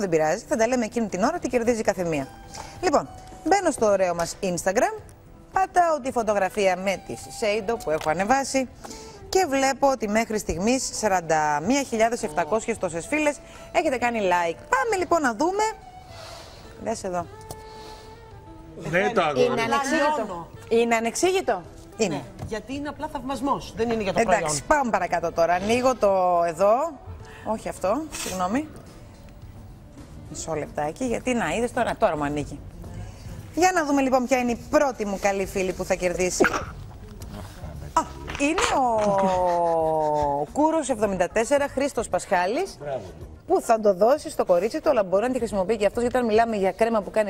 δεν πειράζει. Θα τα λέμε εκείνη την ώρα τι κερδίζει κάθε μία. Λοιπόν, μπαίνω στο ωραίο μας Instagram. Πατάω τη φωτογραφία με τη Σέιντο που έχω ανεβάσει και βλέπω ότι μέχρι στιγμής 41.700 τόσες φίλες έχετε κάνει like. Πάμε λοιπόν να δούμε. Δες εδώ. Δεν το αγόρι. Είναι ανεξήγητο. Είναι ανεξήγητο. Είναι. Ναι, γιατί είναι απλά θαυμασμός. Δεν είναι για το Εντάξει, προϊόν. πάμε παρακάτω τώρα. Ανοίγω το εδώ. Όχι αυτό, συγγνώμη. Μισό λεπτάκι, γιατί να είδες τώρα, τώρα μου ανοίγει. Για να δούμε λοιπόν ποια είναι η πρώτη μου καλή φίλη που θα κερδίσει. Α, είναι ο Κούρος 74, Χρήστος Πασχάλης, που θα το δώσει στο κορίτσι του, αλλά μπορεί να τη χρησιμοποιεί και αυτός, γιατί όταν μιλάμε για κρέμα που κάνει